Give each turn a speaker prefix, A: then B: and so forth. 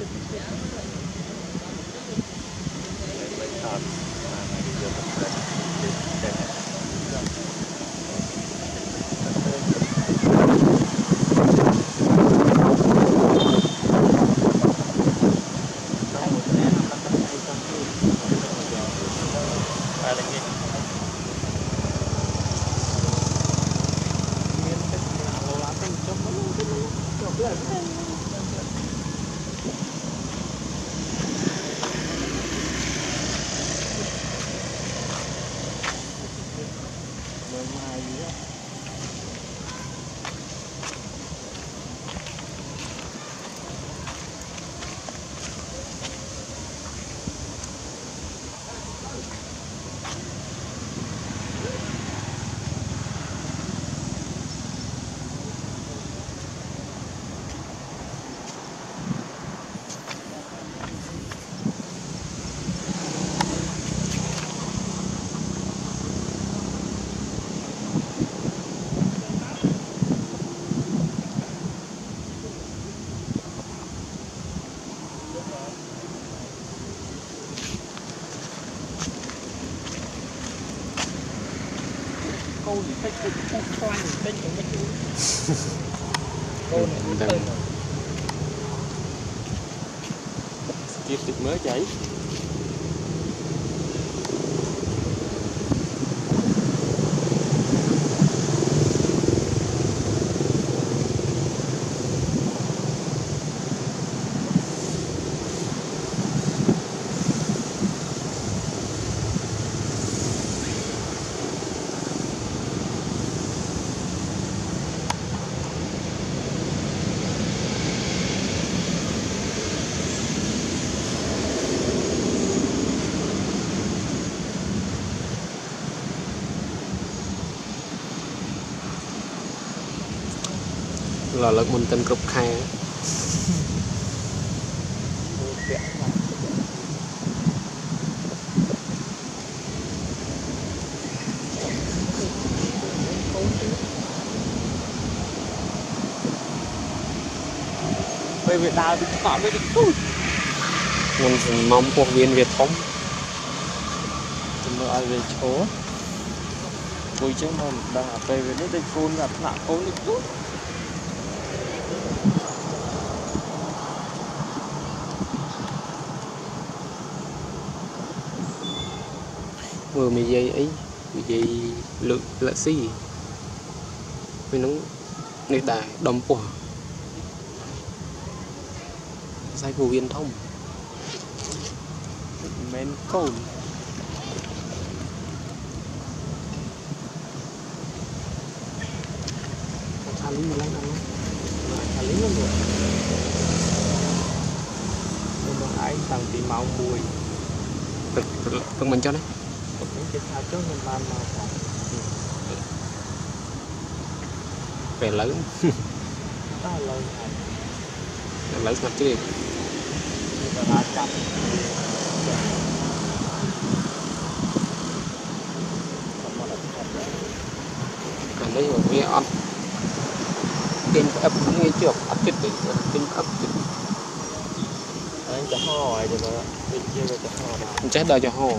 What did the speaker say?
A: Yeah.
B: បន្តិចពុះខ្លាំងបន្តិចទៅមិនអូនទៅ
A: ទៀតតិច
C: មើលចៃ កមុនតិនគ្រប់ខែ
B: ពាក់មកកូនទៅពេលវាដើរទៅកក់វាទៅទូច
C: មុនសំមុំពោះវៀនវាធំ
B: ជំនួសឲ្យវាឈរគួយចឹងមកមិនដឹងអាពេលវានេះដូចកូនអាថ្នាក់កូននេះទូ
C: vừa mì dây ấy mì dây lượng lợn gì mình nó nơi đài đầm quả sai vụ viên thông men
B: cầu thả lính một lát nữa thả lính luôn rồi tôi nói ai thằng tí
C: máu bùi tầng mình cho đấy
B: ចុះខ្ញុំបានមកផង
C: vẻ lớn
B: តើឥឡូវហើយ
C: vẻ lớn mặt chứ
B: មានតារាចាប់
C: còn đây rồi nghe ăn kinh ấp nghe chưa ấp chết đi kinh ấp chết
B: អញទៅហោហើយទៅវិញជាទៅហោដែរ
C: chết đời cho hồ